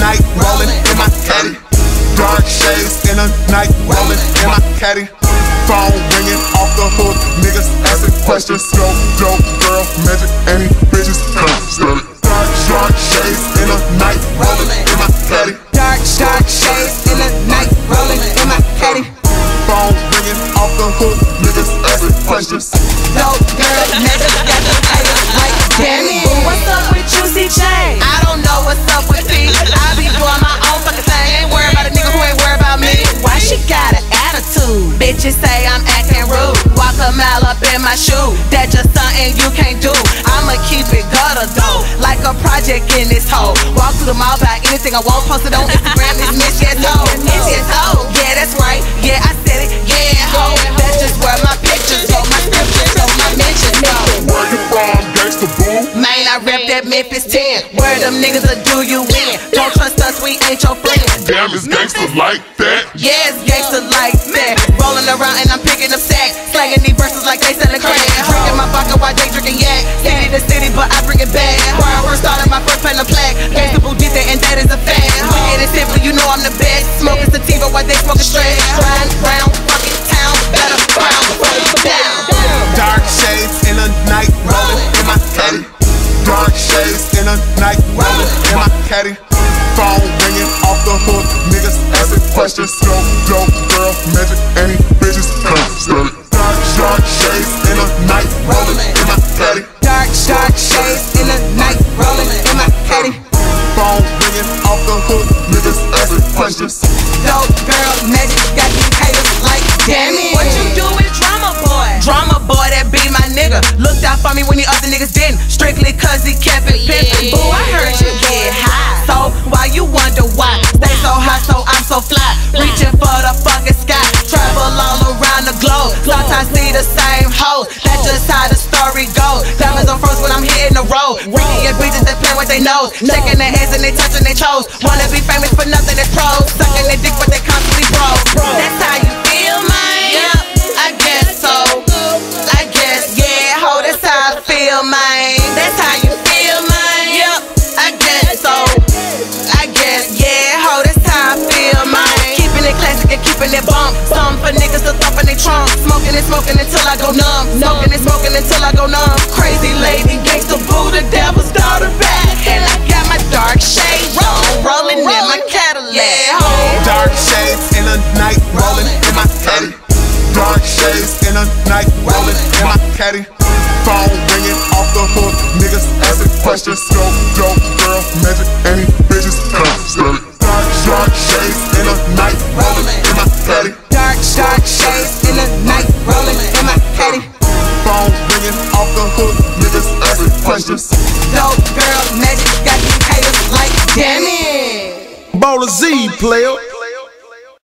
night, rolling in my caddy. Dark shades in the night, rolling in my caddy. Phone ringing off the hook, niggas asking questions. Go, dope, girl, magic, any bitches. Dark, dark shades in the night, rolling in my caddy. Dark, dark shades in the night, rolling in my caddy. Phone ringing off the hook, niggas asking questions. Dope girl, magic, got the haters like damn it. Bitches say I'm acting rude. Walk a mile up in my shoe. That just something you can't do. I'ma keep it gutter though. Like a project in this hole. Walk through the mall, buy anything I want. Post it on Instagram. It's Miss Yes Ho. Miss Yes Ho. Yeah, that's Man, I rep that Memphis 10. Where them niggas will do you in. Don't trust us, we ain't your friends. Damn, it's gangsta like that? Yeah, it's gangsta like that. Rolling around and I'm picking up sacks. Slanging these verses like they selling crack. Drinking my vodka while they drinking yak. City to city, but I bring it back. Where I first started my first platinum plaque. Gangsta boo did that, and that is a fact. Wicked and simple, you know I'm the best. Smoking sativa while they smoking straight. Riding round, asking questions. Go, dope, girl, magic, any bitches come steady. Dark, dark shades in the night, rolling in my caddy. Dark, dark shades in the night. Rolling in my caddy. Phone ringing off the hook, niggas asking questions. Dope girl, magic, got these haters like damn it. What you do with Drumma Boy? Drumma boy, that be my nigga. Looked out for me when the other niggas didn't. Strictly cause he kept it pimpin'. Boo, I heard you get high. So why you same hoes. That's just how the story goes. Diamonds on froze when I'm hitting the road. Freaky and bitches that play with they nose. Shaking their ass and they touching Smoking and smoking until I go numb. Smoking and smoking until I go numb. Crazy lady, gangsta boo, the devil's daughter back. And I got my dark shades on, rolling in my Cadillac. Yeah. Dark shades in the night, rolling in my caddy. Dark shades in the night, rolling in my caddy. Phone ringing off the hook, niggas asking questions. Go, dope, girl, magic, any bitches come. Dark, dark shades in the night, on a Z, player.